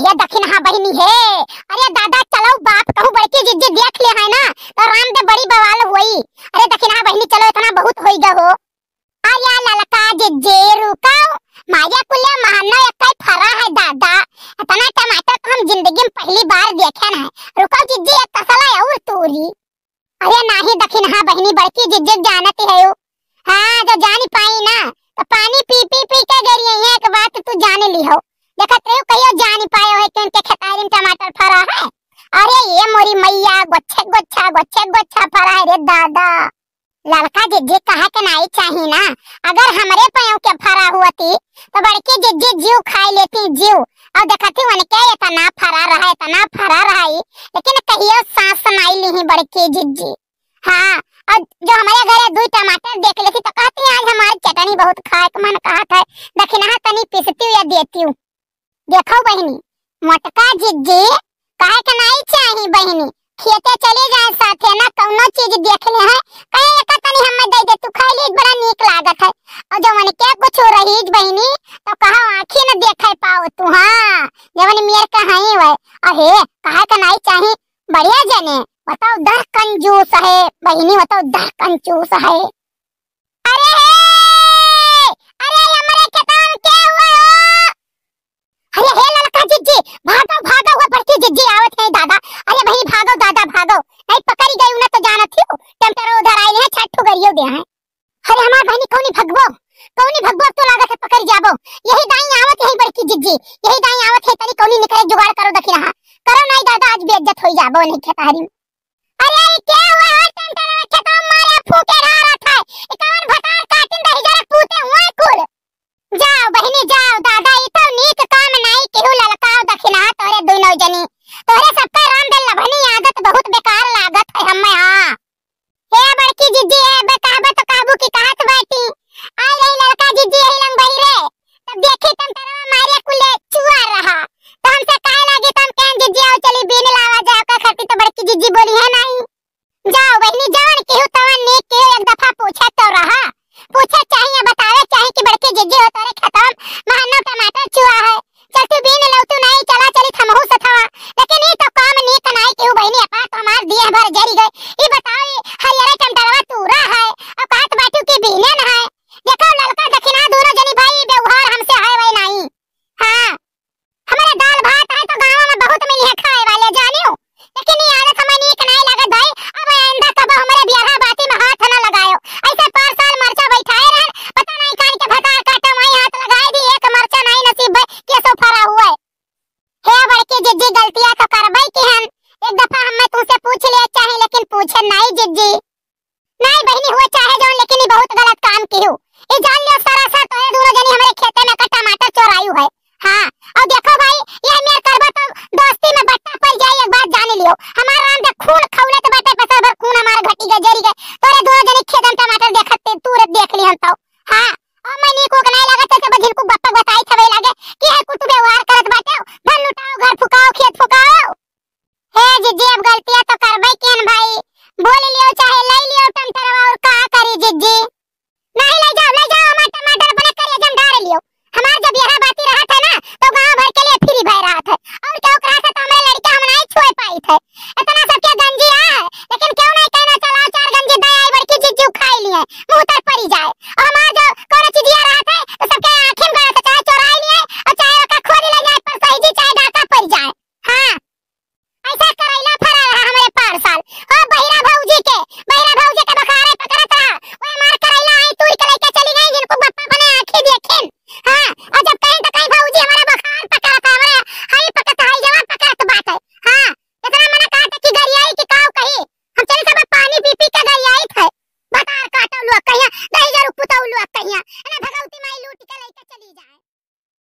हे, दक्षिण हाँ बहनी हे। अरे दादा, चलो बाप कहूँ, बड़की जिज्जी देख ले, है ना? तो राम दे बड़ी बवाल हुई। अरे दक्षिण हाँ बहनी चलो, इतना बहुत होई गो अरे ललका जिज्जी रुकाओ। माया कुल्ले महाना एक फरा है, दादा। इतना टमाटर तो हम ज़िंदगी में पहली बार देखे ना। रुको जिज्जी एक तसला और तूरी। अरे नाही दक्षिण हाँ बहनी बड़की जिज्जी जानती है हाँ जो जानी पाई ना तो पानी पी पी पी के गरी है, एक बात तू जान ली हो देखत रहो कहियो जान पाए हो कि उनके खेतारी में टमाटर फरा है? अरे ये मोरी मैया, गोच्छे, गोच्छा गोच्छे, गोच्छा फरा है रे दादा। लड़का जिज्जी कहा के नहीं चाहिए ना। अगर हमारे पायों के फरा हुआती तो बड़की जिज्जी जीव खाई लेती जीव। और देखती उनके इतना फरा रहा इतना फरा रहा ही लेकिन कहियो सांस नहीं ली बड़की जिज्जी हाँ और जो हमारे घरे दो टमाटर देख लेती तो कहती, आज हमारी चटनी बहुत खाए मन कहा था दक्षिणा तनी पिसती हूँ या देती हूँ। देखो बहनी, मोटका जिज्जी काहे के नहीं चाहिए बहनी? खेते चली जाए साथे ना, कौनो चीज़ देखले है? कहे एक तनी हमें दे दे, तू खाई ली बड़ा नीक लागत है। और जवन के कुछ रहीज बहनी तो कहा आंखी न देखे पाओ तू हाँ? जवन मेर कहाई वै अहे काहे का नहीं चाहिए बढ़िया जने, बताओ दह कंजूस है, बहनी, बताओ दह कंजूस है अरे हे! अरे हमारे खेतन क्या हुआ हो अरे हे लड़का जिज्जी भागो भागो बढ़ती आवत है दादा। अरे भाई, भागो दादा, भागो। नहीं, पकड़ी गई ना तो जानत थी टेम्परो उधर आए हैं, छठ गरियो दे हैं। अरे हमार बहनी कौनी भगबो कौनी भगबो तो लागत है, पकड़ जाबो। यही दाई आवत है बड़की जिज्जी। यही दाई आवत है, तनी कौनी निकले, जुगाड़ करो दखी रहा। करो नहीं दादा, आज बेइज्जत हो जाबो, नहीं खेतारी अरे ये क्या हुआ? है टेम्परो खेतों मारे, फूके रहा था। इकावन भटार काटिन दही जरा पूते हुए कुल। जाओ जरी गए तोरे दो जने खेदन टमाटर देखत ते तुरत देख ली हम तो him